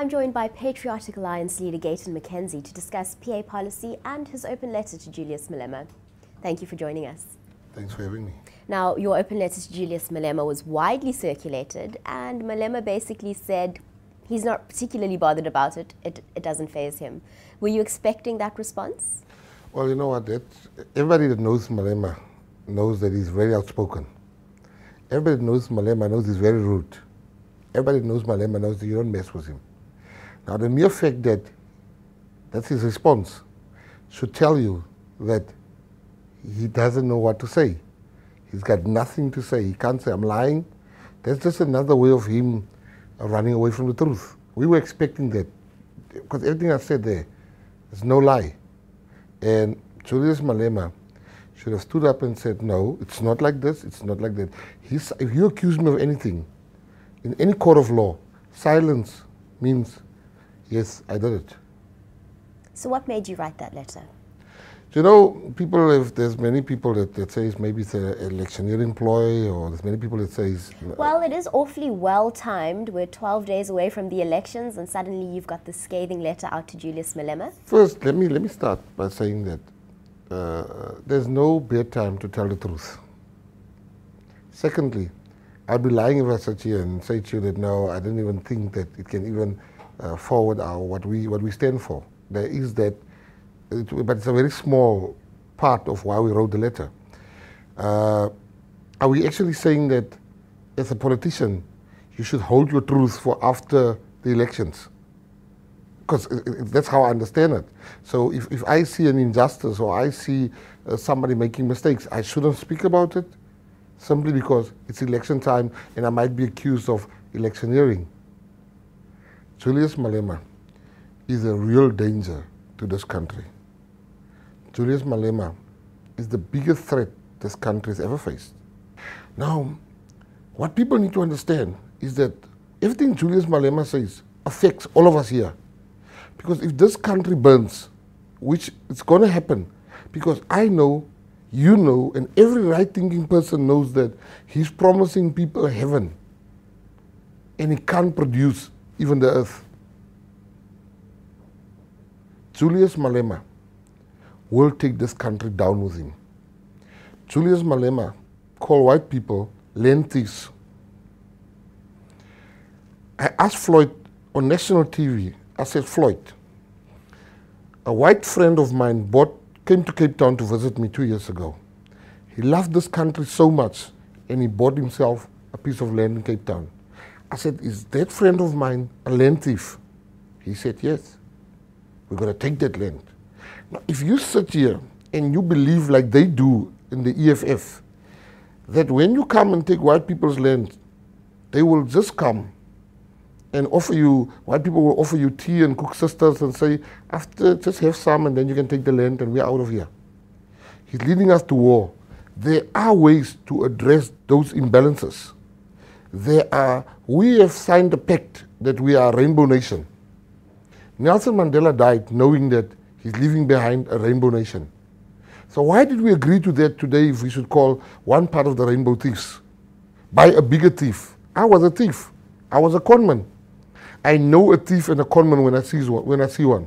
I'm joined by Patriotic Alliance leader Gayton McKenzie to discuss PA policy and his open letter to Julius Malema. Thank you for joining us. Thanks for having me. Now, your open letter to Julius Malema was widely circulated, and Malema basically said he's not particularly bothered about it, it, it doesn't faze him. Were you expecting that response? Well, you know what? That, everybody that knows Malema knows that he's very outspoken. Everybody that knows Malema knows he's very rude. Everybody that knows Malema knows that you don't mess with him. Now, the mere fact that that's his response should tell you that he doesn't know what to say. He's got nothing to say. He can't say, I'm lying. That's just another way of him uh, running away from the truth. We were expecting that because everything I said there is no lie. And Julius Malema should have stood up and said, no, it's not like this, it's not like that. He's, if you accuse me of anything, in any court of law, silence means, yes, I did it. So what made you write that letter? You know, people, if there's many people that, that say maybe it's an electioneering ploy, or there's many people that say. Well, it is awfully well timed. We're 12 days away from the elections, and suddenly you've got the scathing letter out to Julius Malema. First, let me let me start by saying that uh, there's no better time to tell the truth. Secondly, I'd be lying if I sat here and say to you that no, I didn't even think that it can even uh, forward our what we what we stand for. There is that it, but it's a very small part of why we wrote the letter. Uh, are we actually saying that as a politician, you should hold your truth for after the elections? Because that's how I understand it. So if, if I see an injustice or I see uh, somebody making mistakes, I shouldn't speak about it simply because it's election time and I might be accused of electioneering. Julius Malema is a real danger to this country. Julius Malema is the biggest threat this country has ever faced. Now, what people need to understand is that everything Julius Malema says affects all of us here. Because if this country burns, which it's going to happen, because I know, you know, and every right thinking person knows that he's promising people heaven and he can't produce even the earth. Julius Malema will take this country down with him. Julius Malema called white people thieves. I asked Floyd on national TV, I said, Floyd, a white friend of mine bought, came to Cape Town to visit me two years ago. He loved this country so much and he bought himself a piece of land in Cape Town. I said, is that friend of mine a land thief? He said, yes. We're going to take that land. Now, if you sit here and you believe like they do in the EFF, that when you come and take white people's land, they will just come and offer you, white people will offer you tea and koeksisters and say, after, just have some and then you can take the land and we're out of here. He's leading us to war. There are ways to address those imbalances. Are, we have signed a pact that we are a rainbow nation. Nelson Mandela died knowing that He's leaving behind a rainbow nation. So why did we agree to that today if we should call one part of the rainbow thieves? By a bigger thief. I was a thief. I was a conman. I know a thief and a conman when I see. When I see one.